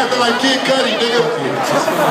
laughing like Kid Cudi, nigga.